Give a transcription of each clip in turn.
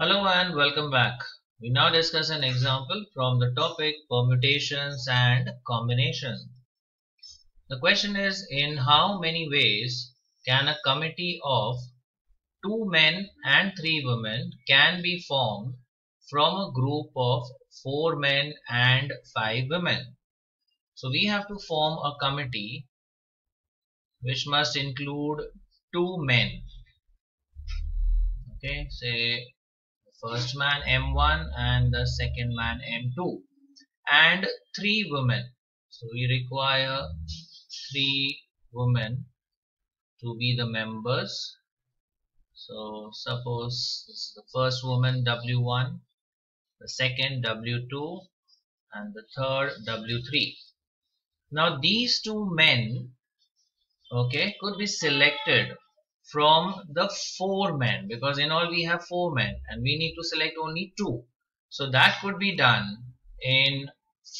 Hello and welcome back. We now discuss an example from the topic permutations and combination. The question is in how many ways can a committee of two men and three women can be formed from a group of four men and five women. So we have to form a committee which must include two men okay say first man M1 and the second man M2 and three women. So we require three women to be the members. So suppose this is the first woman W1 the second W2 and the third W3 now these two men okay could be selected from the four men because in all we have four men and we need to select only two. So that could be done in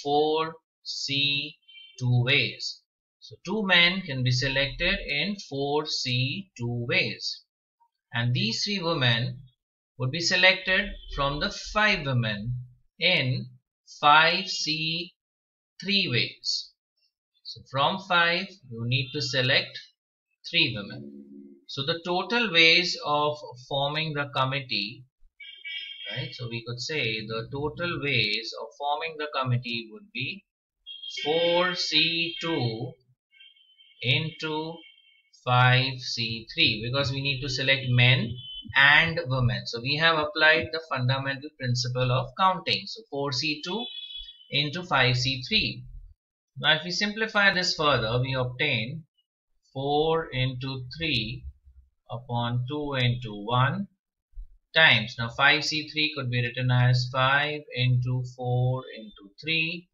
4c two ways. So two men can be selected in 4c two ways. And these three women would be selected from the five women in 5c three ways. So from five you need to select three women so the total ways of forming the committee, right? So we could say the total ways of forming the committee would be 4C2 into 5C3 because we need to select men and women. So we have applied the fundamental principle of counting. So 4C2 into 5C3. Now if we simplify this further, we obtain 4 into 3 upon 2 into 1 times. Now 5c3 could be written as 5 into 4 into 3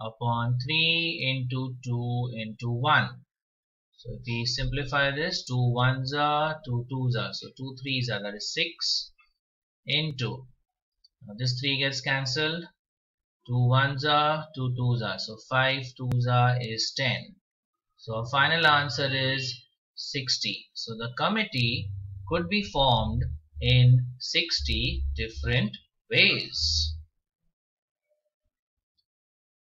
upon 3 into 2 into 1. So if we simplify this, 2 ones are, 2 twos are. So 2 threes are, that is 6 into. Now this 3 gets cancelled. 2 ones are, 2 twos are. So 5 twos are is 10. So our final answer is 60. So the committee could be formed in 60 different ways.